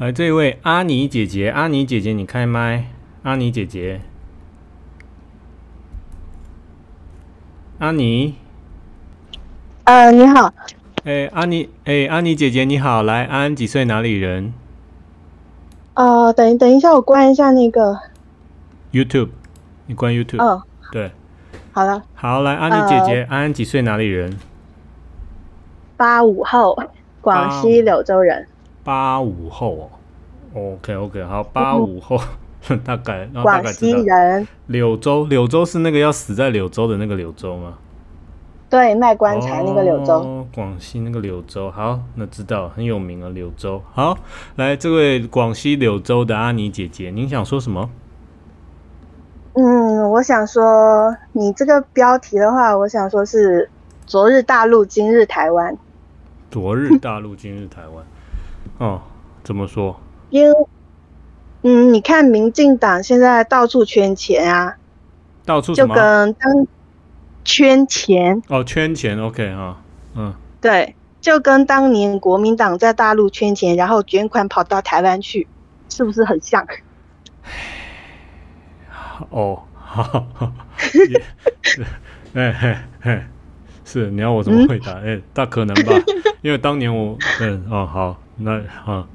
来，这位阿妮姐姐，阿妮姐姐，你开麦。阿妮姐姐，阿妮，呃，你好，哎，阿妮，哎，阿妮姐姐你好，来，安安几岁？哪里人呃，等等一下，我关一下那个，？YouTube，你关 YouTube。哦，对，好了，好，来，阿妮姐姐，安安几岁？哪里人？八五后，广西柳州人，八五后哦。OK OK，好，八五后，大概，然后大广西概知道。人，柳州，柳州是那个要死在柳州的那个柳州吗？对，卖棺材那个柳州。哦，广西那个柳州，好，那知道很有名啊，柳州。好，来，这位广西柳州的阿妮姐姐，您想说什么？嗯，我想说，你这个标题的话，我想说是昨日大陆，今日台湾，昨日大陆，今日台湾。哦，怎么说？因为，嗯，你看民进党现在到处圈钱啊，到处就？跟当圈钱，哦，圈钱，OK 啊，嗯，对，就跟当年国民党在大陆圈钱，然后捐款跑到台湾去，是不是很像？哦，好，是，哎嘿嘿，是，你要我怎么回答？哎、大可能吧，因为当年我，嗯，哦，好，那啊，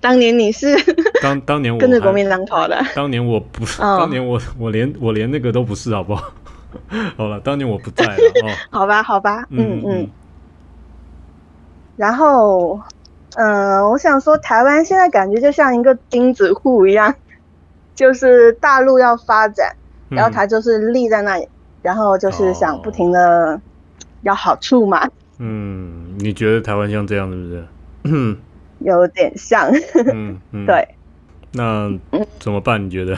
当年你是 当当年我跟着国民党跑的，当年我不是，哦当年我我连我连那个都不是，好不好？好了，当年我不在了哦。好吧，好吧，嗯嗯嗯。然后，嗯、我想说，台湾现在感觉就像一个钉子户一样，就是大陆要发展，然后嗯它就是立在那里，然后就是想不停的要好处嘛，嗯，你觉得台湾像这样是不是？嗯有点像，嗯嗯，。对，那怎么办？你觉得？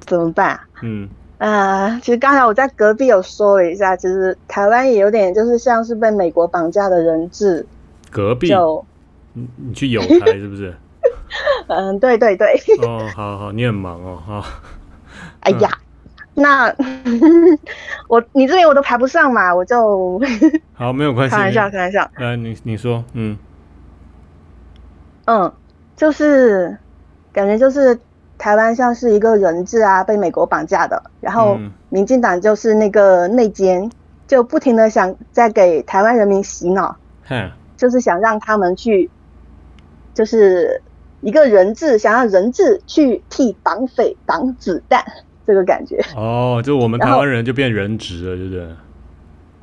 怎么办？嗯呃，其实刚才我在隔壁有说了一下，其实台湾也有点就是像是被美国绑架的人质，隔壁，就你你去有台是不是？嗯，对对对，哦，好好，你很忙哦，好。哎呀，那我你这边我都排不上嘛，我就好，没有关系。开玩笑，开玩笑，来，你你说，嗯。嗯，就是感觉就是台湾像是一个人质啊，被美国绑架的，然后嗯。民进党就是那个内奸，就不停的想在给台湾人民洗脑，哼，就是想让他们去，就是一个人质，想让人质去替绑匪挡子弹，这个感觉。哦，就我们台湾人就变人质了，对不对？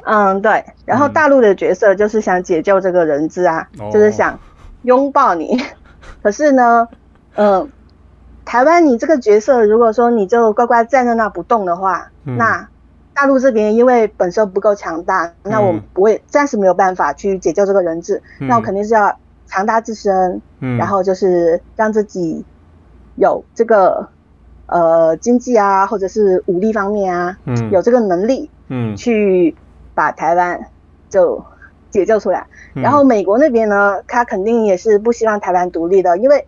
嗯，对。然后嗯大陆的角色就是想解救这个人质啊，哦就是想拥抱你。可是呢，嗯，台湾你这个角色，如果说你就乖乖站在那不动的话，嗯那大陆这边因为本身不够强大，那我嗯不会暂时没有办法去解救这个人质，嗯那我肯定是要强大自身，嗯，然后就是让自己有这个呃经济啊，或者是武力方面啊，嗯。有这个能力，嗯，去把台湾就解救出来。嗯。然后美国那边呢，他肯定也是不希望台湾独立的，因为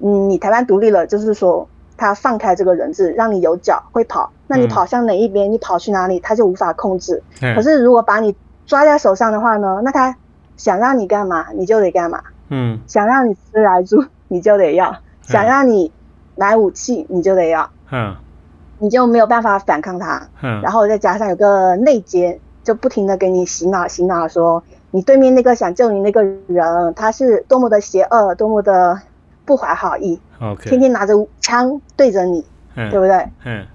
嗯，你台湾独立了，就是说他放开这个人质，让你有脚会跑，那你嗯。跑向哪一边，你跑去哪里，他就无法控制。嘿。可是如果把你抓在手上的话呢，那他想让你干嘛，你就得干嘛；嗯。想让你吃来住，你就得要；想让你买武器，你就得要，嗯你就没有办法反抗他。嗯，然后再加上有个内奸，就不停的给你洗脑洗脑说，你对面那个想救你那个人，他是多么的邪恶，多么的不怀好意，天 OK，天天拿着枪对着你，嗯对不对？嗯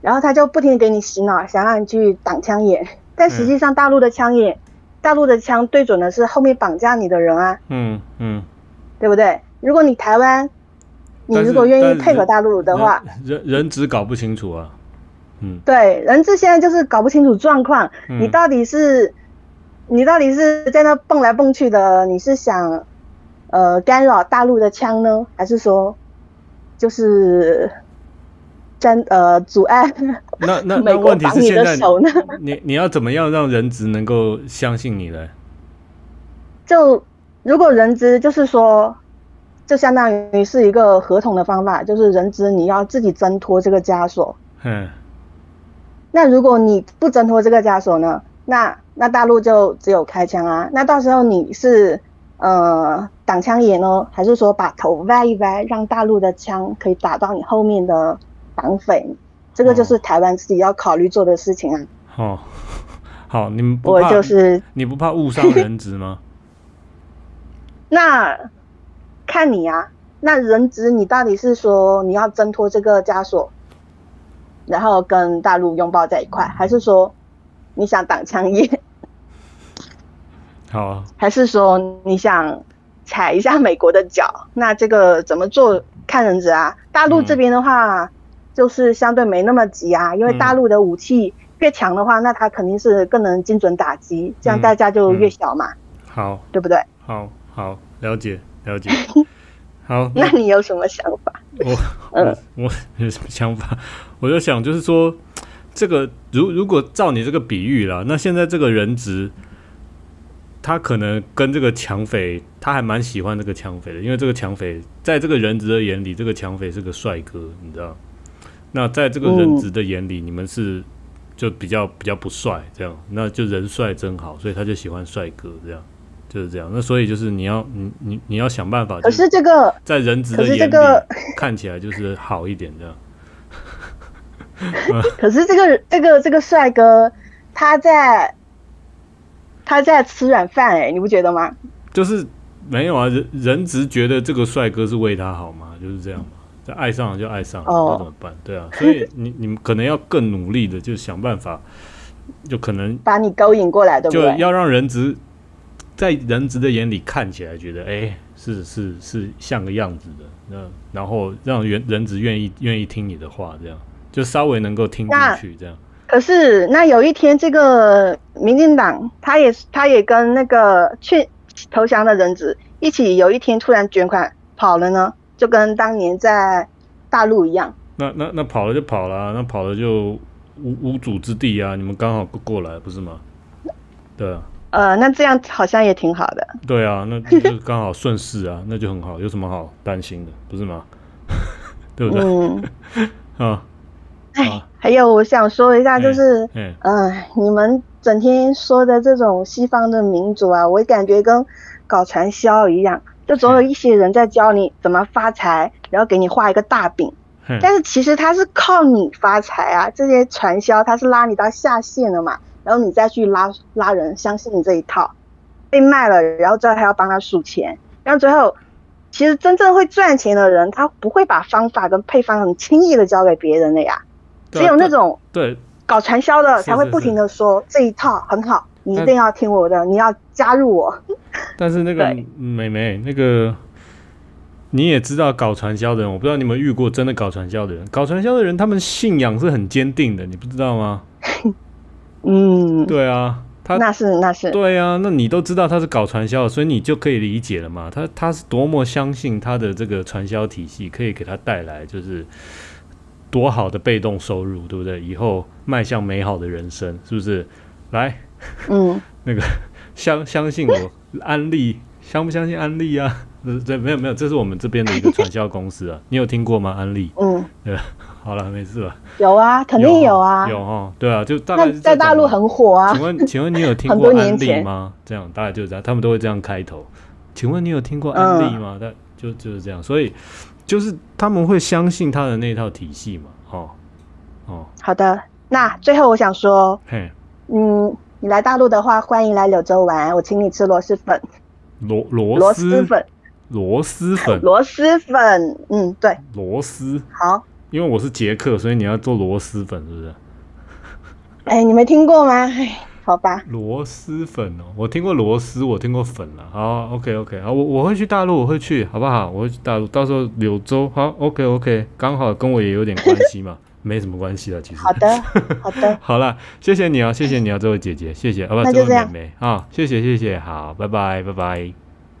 然后他就不停的给你洗脑，想让你去挡枪眼，但实际上大陆的枪眼，大陆的枪对准的是后面绑架你的人啊，嗯嗯，对不对？如果你台湾，你如果愿意配合大陆的话，人人人质搞不清楚啊，嗯对，人质现在就是搞不清楚状况，嗯你到底是，你到底是在那蹦来蹦去的，你是想，呃，干扰大陆的枪呢，还是说，就是，占呃阻碍那那 美那问题你是现在的手呢？你你要怎么样让人质能够相信你呢？就如果人质就是说，就相当于是一个合同的方法，就是人质你要自己挣脱这个枷锁。嗯那如果你不挣脱这个枷锁呢？那那大陆就只有开枪啊。那到时候你是呃挡枪眼呢，还是说把头歪一歪，让大陆的枪可以打到你后面的绑匪？这个就是台湾自己要考虑做的事情啊。哦，好，你们不我怕就是你不怕误伤人质吗？那看你啊，那人质你到底是说你要挣脱这个枷锁，然后跟大陆拥抱在一块，还是说你想挡枪眼，好啊，还是说你想踩一下美国的脚？那这个怎么做看人质啊？大陆这边的话，就是相对没那么急啊，因为嗯大陆的武器越强的话，那它肯定是更能精准打击，这样嗯。代价就越小嘛，好，对不对？好，好，了解，了解。好，那你有什么想法？我 嗯我我有什么想法？我就想，就是说，这个如如果照你这个比喻啦，那现在这个人质，他可能跟这个抢匪，他还蛮喜欢这个抢匪的，因为这个抢匪在这个人质的眼里，这个抢匪是个帅哥，你知道？那在这个人质的眼里，你们是就比较比较不帅，这样，那就人帅真好，所以他就喜欢帅哥，这样就是这样。那所以就是你要你你你要想办法，可是这个在人质的眼里、这个看起来就是好一点这样。可是这个这个这个帅哥，他在他在吃软饭哎、你不觉得吗？就是没有啊，人人质觉得这个帅哥是为他好嘛，就是这样嘛。就爱上了就爱上了，哦那怎么办？对啊，所以你你们可能要更努力的，就想办法，就可能把你勾引过来，对不对？就要让人质在人质的眼里看起来觉得，哎、是是是像个样子的，那然后让人人质愿意愿意听你的话，这样就稍微能够听进去，这样。可是那有一天，这个民进党他也他也跟那个去投降的人质一起，有一天突然卷款跑了呢，就跟当年在大陆一样。那那那跑了就跑了啊、那跑了就无无主之地啊！你们刚好过来不是吗？对啊，呃，那这样好像也挺好的。对啊，那 就是刚好顺势啊，那就很好，有什么好担心的，不是吗？对不对？嗯，啊，哎啊，还有我想说一下，就是。哎，嗯，你们整天说的这种西方的民主啊，我感觉跟搞传销一样，就总有一些人在教你怎么发财，然后给你画一个大饼。但是其实他是靠你发财啊，这些传销他是拉你到下线的嘛，然后你再去拉拉人相信你这一套，被卖了，然后最后还要帮他数钱，然后最后其实真正会赚钱的人，他不会把方法跟配方很轻易的交给别人的呀，只有那种。对，搞传销的才会不停的说这一套很好，你一定要听我的，你要加入我。但是那个对美眉，那个你也知道，搞传销的人，我不知道你有没有遇过真的搞传销的人。搞传销的人，他们信仰是很坚定的，你不知道吗？嗯，对啊，他那是那是，对啊，那你都知道他是搞传销，所以你就可以理解了嘛。他他是多么相信他的这个传销体系可以给他带来就是多好的被动收入，对不对？以后迈向美好的人生，是不是？来，嗯，那个相相信我，安利相不相信安利啊？呃对，没有没有，这是我们这边的一个传销公司啊，你有听过吗？安利？嗯，对好了，没事了，有啊，肯定有啊。有哈，对啊，就大在大陆很火啊请。问，请问你有听过 安利吗？这样大概就是这样，他们都会这样开头。请问你有听过安利嗯吗？但就就是这样，所以就是他们会相信他的那套体系嘛。哦哦，好的，那最后我想说，嘿，嗯，你来大陆的话，欢迎来柳州玩，我请你吃螺蛳粉，螺螺螺蛳蛳粉，螺蛳粉，螺蛳粉，嗯，对，螺蛳。好。因为我是捷克，所以你要做螺蛳粉，是不是？哎，你没听过吗？哎，好吧，螺蛳粉哦，我听过螺丝，我听过粉了。好，OK OK，好，我我会去大陆，我会去，好不好？我会去大陆，到时候柳州，好，OK OK，刚好跟我也有点关系嘛，没什么关系了，其实。好的，好的，好了，谢谢你啊，谢谢你啊，这位姐姐，谢谢，啊不，这位妹妹啊，谢谢谢谢，好，拜拜拜拜。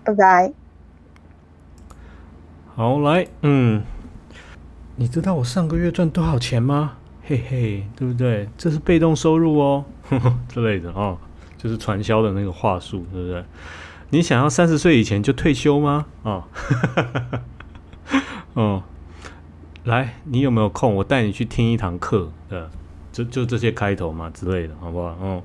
拜拜。好，来，嗯，你知道我上个月赚多少钱吗？嘿嘿，对不对？这是被动收入哦，之类的哦，就是传销的那个话术，对不对？你想要三十岁以前就退休吗？啊、哦，来，你有没有空？我带你去听一堂课，呃，就就这些开头嘛之类的，好不好？嗯。